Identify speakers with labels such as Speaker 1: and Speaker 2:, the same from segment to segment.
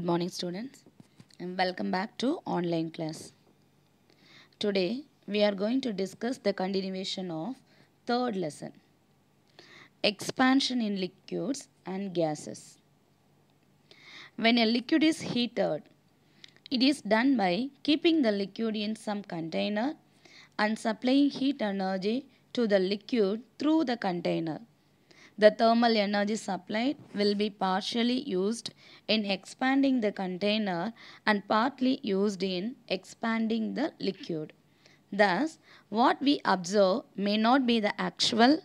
Speaker 1: Good morning, students, and welcome back to online class. Today, we are going to discuss the continuation of third lesson expansion in liquids and gases. When a liquid is heated, it is done by keeping the liquid in some container and supplying heat energy to the liquid through the container. The thermal energy supplied will be partially used in expanding the container and partly used in expanding the liquid. Thus, what we observe may not be the actual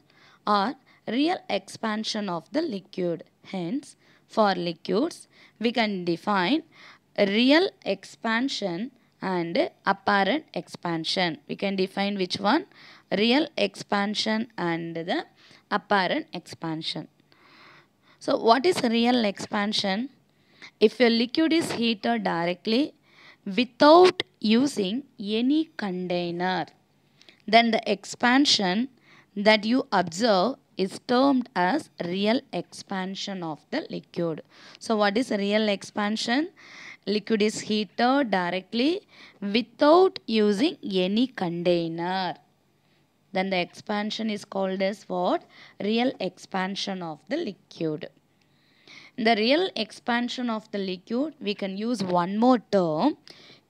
Speaker 1: or real expansion of the liquid. Hence, for liquids, we can define real expansion and apparent expansion. We can define which one? Real expansion and the apparent expansion. So, what is real expansion? If a liquid is heated directly without using any container, then the expansion that you observe is termed as real expansion of the liquid. So, what is real expansion? Liquid is heated directly without using any container. Then the expansion is called as what? Real expansion of the liquid. The real expansion of the liquid, we can use one more term,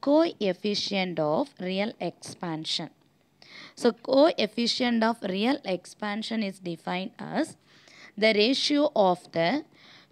Speaker 1: coefficient of real expansion. So, coefficient of real expansion is defined as the ratio of the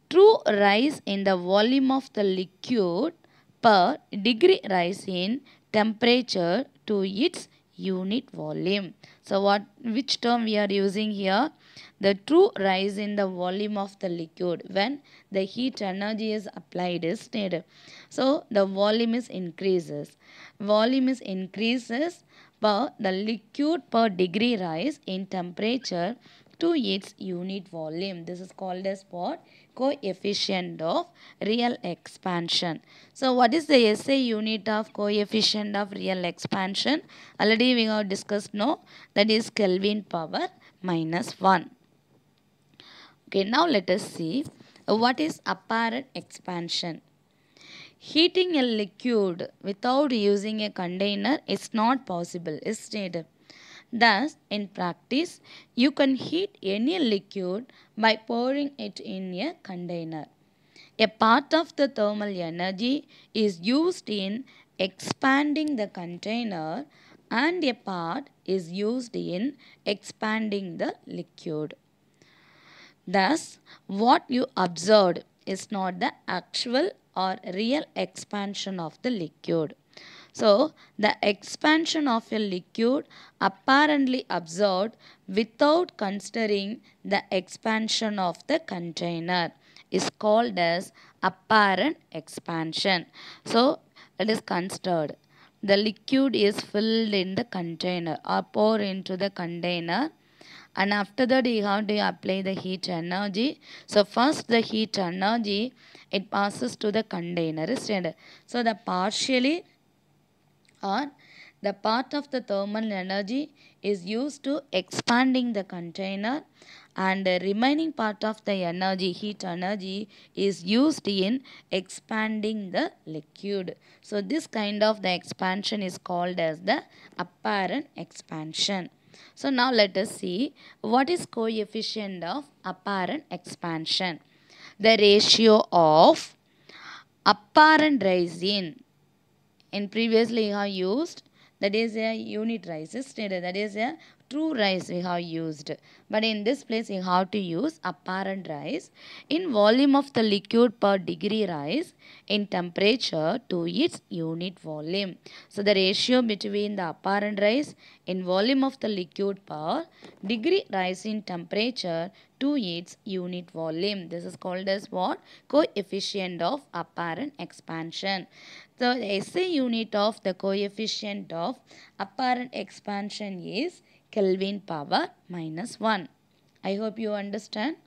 Speaker 1: true rise in the volume of the liquid per degree rise in temperature to its unit volume. So, what which term we are using here? The true rise in the volume of the liquid when the heat energy is applied is needed. So, the volume is increases. Volume is increases per the liquid per degree rise in temperature to its unit volume. This is called as what? Coefficient of real expansion. So, what is the SI unit of coefficient of real expansion? Already we have discussed no, that is Kelvin power minus 1. Okay, now let us see what is apparent expansion. Heating a liquid without using a container is not possible, is stated. Thus, in practice, you can heat any liquid by pouring it in a container. A part of the thermal energy is used in expanding the container and a part is used in expanding the liquid. Thus, what you observed is not the actual or real expansion of the liquid. So, the expansion of a liquid apparently observed without considering the expansion of the container is called as apparent expansion. So, it is considered. The liquid is filled in the container or pour into the container and after that you have to apply the heat energy. So, first the heat energy it passes to the container. So, the partially or the part of the thermal energy is used to expanding the container and the remaining part of the energy heat energy is used in expanding the liquid. So this kind of the expansion is called as the apparent expansion. So now let us see what is coefficient of apparent expansion. The ratio of apparent rise in in previously we have used that is a unit rise is stated that is a true rise we have used. But in this place we have to use apparent rise in volume of the liquid per degree rise in temperature to its unit volume. So the ratio between the apparent rise in volume of the liquid per degree rise in temperature to its unit volume this is called as what coefficient of apparent expansion so the SI unit of the coefficient of apparent expansion is Kelvin power minus 1. I hope you understand.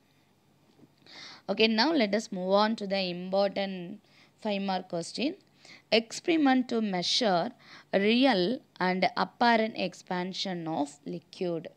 Speaker 1: Okay, now let us move on to the important 5 mark question. Experiment to measure real and apparent expansion of liquid.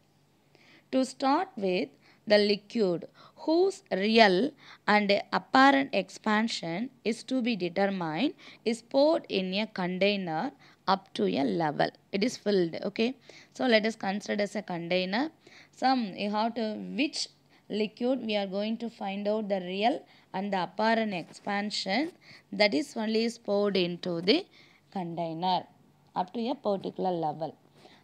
Speaker 1: To start with, the liquid whose real and apparent expansion is to be determined is poured in a container up to a level. It is filled. Okay. So let us consider as a container. Some you have to which liquid we are going to find out the real and the apparent expansion that is only is poured into the container up to a particular level.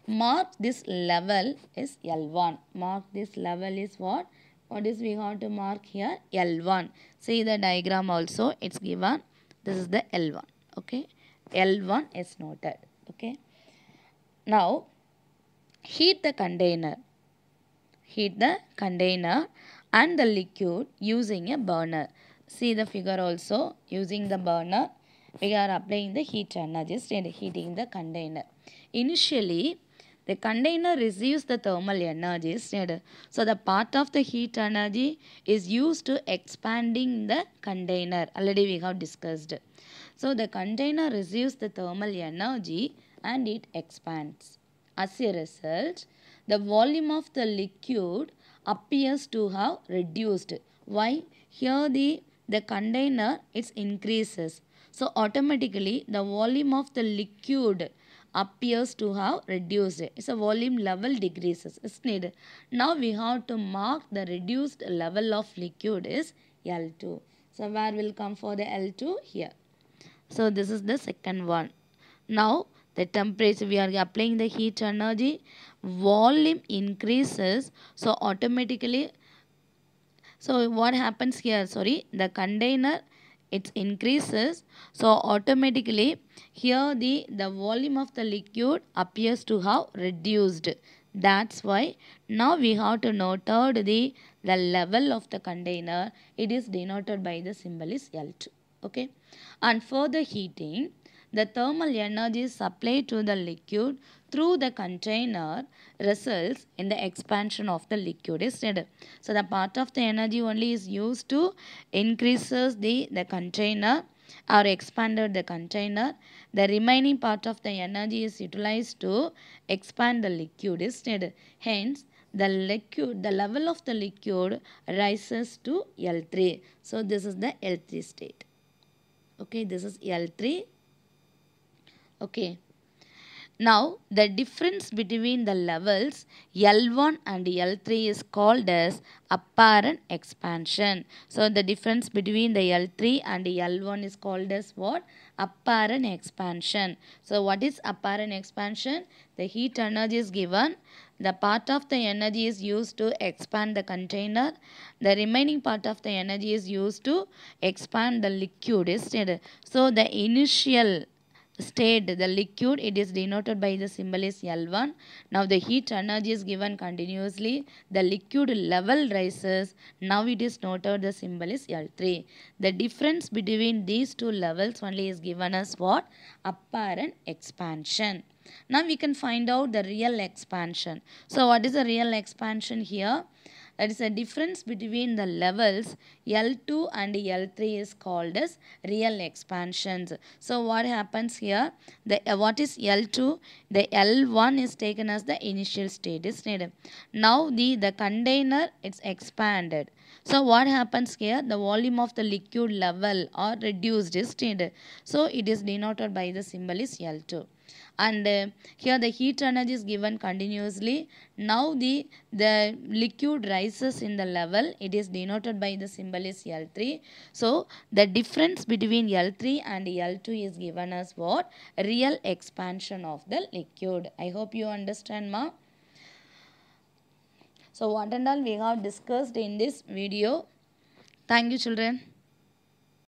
Speaker 1: Mark this level is L1. Mark this level is what? What is we have to mark here? L1. See the diagram also it's given. This is the L1. Okay. L1 is noted. Okay. Now heat the container. Heat the container and the liquid using a burner. See the figure also using the burner. We are applying the heat energy and heating the container. Initially, the container receives the thermal energy. So, the part of the heat energy is used to expanding the container. Already we have discussed. So, the container receives the thermal energy and it expands. As a result, the volume of the liquid appears to have reduced. Why? Here the, the container it increases. So automatically the volume of the liquid appears to have reduced. It's a volume level decreases. Isn't it? Now we have to mark the reduced level of liquid is L2. So where will come for the L2? Here. So this is the second one. Now the temperature we are applying the heat energy volume increases so automatically so what happens here sorry the container it increases so automatically here the the volume of the liquid appears to have reduced. That's why now we have to note the the level of the container. It is denoted by the symbol is L2 okay? And for the heating the thermal energy is supplied to the liquid through the container results in the expansion of the liquid is. So the part of the energy only is used to increases the, the container or expanded the container. The remaining part of the energy is utilized to expand the liquid is. Hence, the liquid, the level of the liquid rises to L3. So this is the L3 state. Okay, this is L3. Okay. Now, the difference between the levels L1 and L3 is called as apparent expansion. So, the difference between the L3 and L1 is called as what? Apparent expansion. So, what is apparent expansion? The heat energy is given. The part of the energy is used to expand the container. The remaining part of the energy is used to expand the liquid. So, the initial state the liquid it is denoted by the symbol is L1 now the heat energy is given continuously. The liquid level rises. Now it is noted the symbol is L3 the difference between these two levels only is given as what? Apparent expansion. Now we can find out the real expansion. So what is the real expansion here that is the difference between the levels L2 and L3 is called as real expansions. So what happens here? The uh, what is L2? The L1 is taken as the initial state is needed. Now the the container it's expanded. So what happens here? The volume of the liquid level or reduced is needed. So it is denoted by the symbol is L2 and uh, here the heat energy is given continuously. Now the the liquid rises in the level. It is denoted by the symbol is L3 so the difference between L3 and L2 is given as what? Real expansion of the liquid. I hope you understand ma. So what and all we have discussed in this video. Thank you children